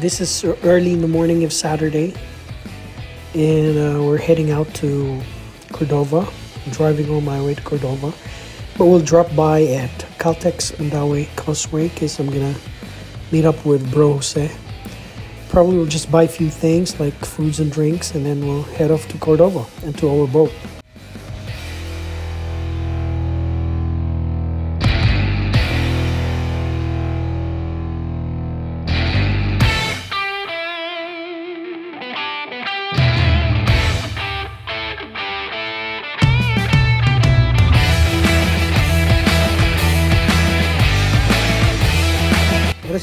this is early in the morning of Saturday, and uh, we're heading out to Cordova. Driving on my way to Cordova, but we'll drop by at Caltex Andawe Causeway because I'm gonna meet up with Bro Jose. Probably we'll just buy a few things like foods and drinks, and then we'll head off to Cordova and to our boat.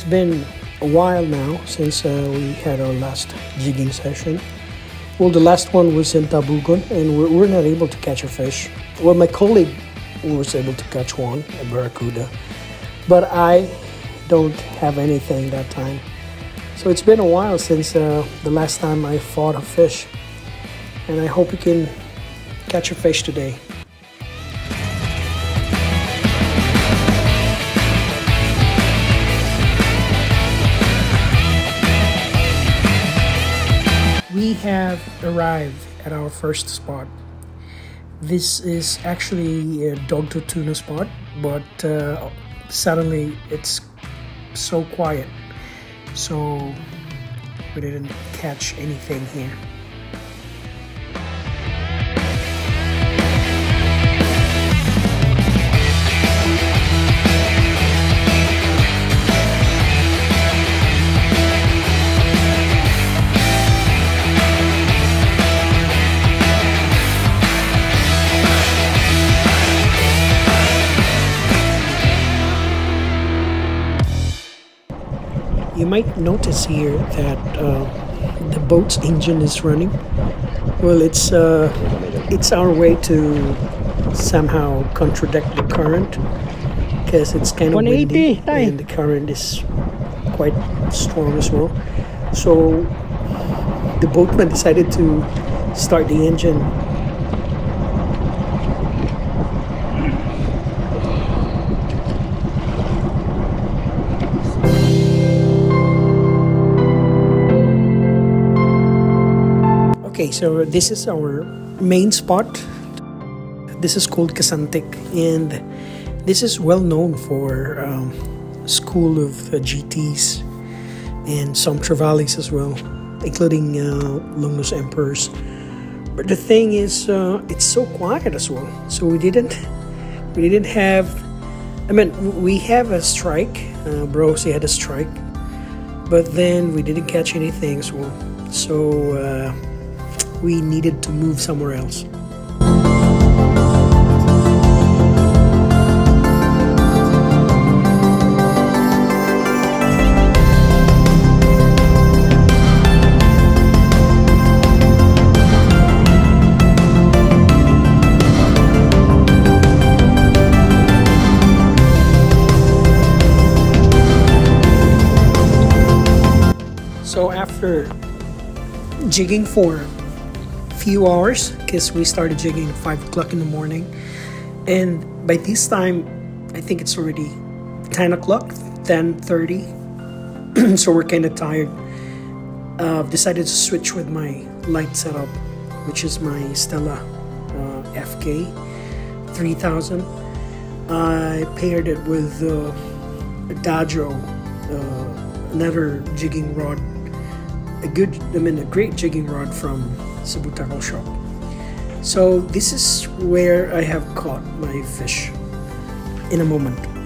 Been a while now since uh, we had our last jigging session. Well, the last one was in Tabogon, and we're, we're not able to catch a fish. Well, my colleague was able to catch one, a barracuda, but I don't have anything that time. So it's been a while since uh, the last time I fought a fish, and I hope we can catch a fish today. Have arrived at our first spot. This is actually a dogtooth tuna spot, but uh, suddenly it's so quiet, so we didn't catch anything here. You might notice here that uh, the boat's engine is running. Well, it's uh, it's our way to somehow contradict the current because it's kind of windy 180, and the current is quite strong as well. So the boatman decided to start the engine Okay, so this is our main spot. This is called Kasantik, and this is well known for um, school of uh, GTs and some Trevallies as well, including uh, Longnose Emperors. But the thing is, uh, it's so quiet as well. So we didn't, we didn't have. I mean, we have a strike. Uh, he had a strike, but then we didn't catch anything. So, so. Uh, we needed to move somewhere else. So after jigging for few hours because we started jigging at 5 o'clock in the morning. And by this time i think it's already 10 o'clock 10.30 so we're kind of tired. Uh, decided to switch with my light setup which is my stella uh, fk 3000 i paired it with uh, a dajo uh, another jigging rod a good i mean a great jigging rod from Tackle Shop. So this is where I have caught my fish in a moment.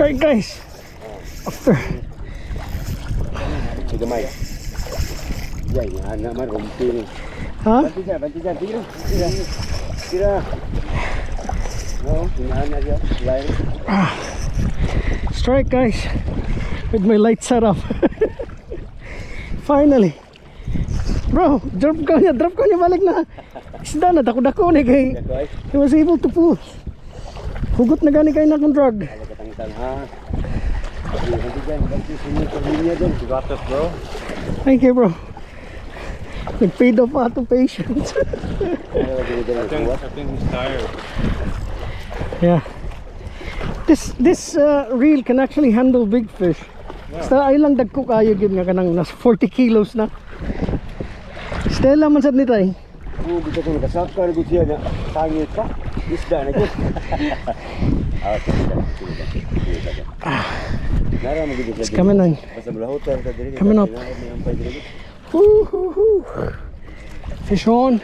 Strike guys! After Sige, Mike. Ya, ini anak mah rompi ni. Huh? Bantu je, bantu je. Tira. Tira. Tira. Dia. Lain. Strike guys with my light setup. Finally. Bro, drop ko niya, drop ko niya balik na. Isda na, dako-dako ni kay he was able to pull. Hugot na gani kay na akong drug. Thank you bro. Nag-fade off ato patience. I, think, I think he's tired. Yeah. This this uh, reel can actually handle big fish. Yeah. Sa ay lang dagko kayo gid nga kanang nas 40 kilos na. Stella man sad ni tay. Oo, bitaw ko nakasakar gud siya na tangit pa. Isda na gud. Ah, kita. Kita. Nara mo gid It's coming on. Basta belah hotel ka diri. Coming up. Sampai diri. Woo, hoo, hoo. Fish on.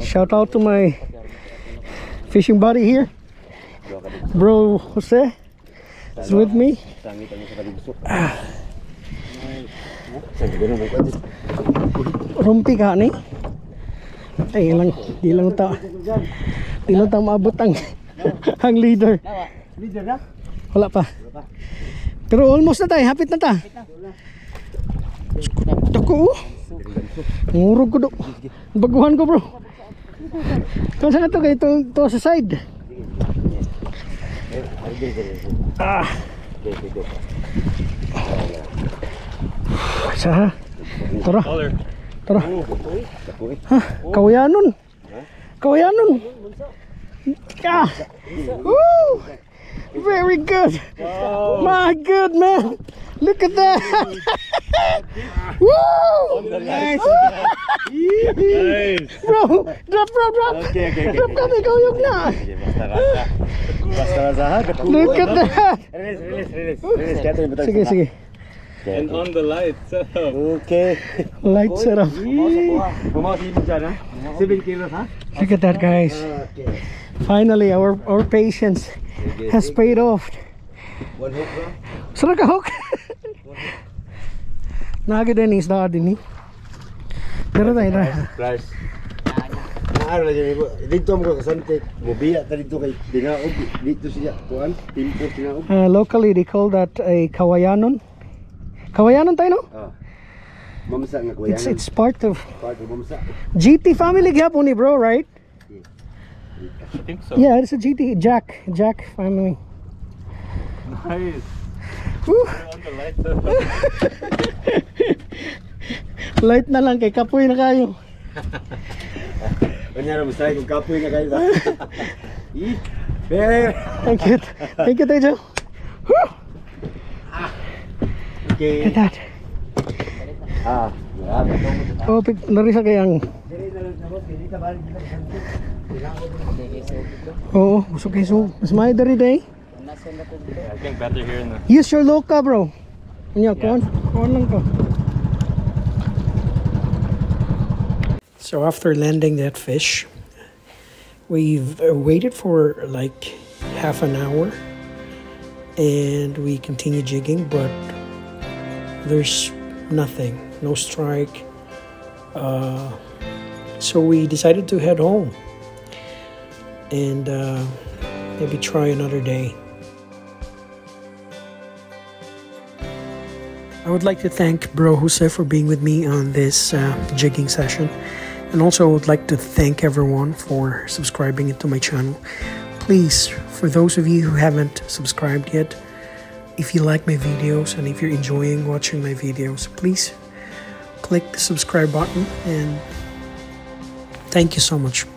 Shout out to my fishing buddy here, bro Jose. Is with me. Tangi tangi sa kalibusok. Sa gano'n mo kasi. Rumpi ka ni. Ay, lang, di lang ta, di lang ta maabot ang, ang leader. Leader na. Wala pa. Pero almost na tayo, hapit na ta. Dako oh. Ngurog ko do. Baguhan ko bro. Kung saan ka to kay to, to sa side. Ah. Sa ha? Tara, tara. Ha, kawayanon. Kawayanon. Ah. Woo! Very good. My good man. Look at that. Woo! Nice. Bro, drop, drop, drop. Okay, okay, okay. Drop kami, kauyog na. Basta rasa. Basta rasa ha. Look at that. Release, release, release. Release. Kaya ito yung betul. Sige, sige. And on the light. Okay. Light setup. Bumawa si Ibu dyan ha. 7 kilos ha. Look at that, guys. Okay. Finally, our our patience has paid off. One hook bro. Sarap ka, Hawk. Nagad din isda din ni. Pero tayo na. Price. Naaro lang yun Dito mo ka kasantik. Mubiya ta dito kay Dinaog. Dito siya. Kuan. Timpo Dinaog. Uh, locally, they call that a kawayanon. Kawayanon tayo, no? Ah. Mamsa nga It's it's part of Part of mamsa. GT family gyapon ni bro, right? I think so. Yeah, it's a GT Jack Jack family. Nice. Light. Light na lang kay kapoy na kayo. Kanya masay kung kapoy na kayo. Thank you. Thank you, Tejo. Okay. Look at that. Ah. Grabe. Oh, narisa kayang. Oo, busog kayo so. Mas may dari day. I think better here in the. Use your loca, bro. Nya, kuan. Kuan lang ko. So after landing that fish, we've uh, waited for like half an hour and we continue jigging, but there's nothing, no strike. Uh, so we decided to head home and uh, maybe try another day. I would like to thank Bro Jose for being with me on this uh, jigging session. And also, I would like to thank everyone for subscribing into my channel. Please, for those of you who haven't subscribed yet, if you like my videos and if you're enjoying watching my videos, please click the subscribe button and thank you so much.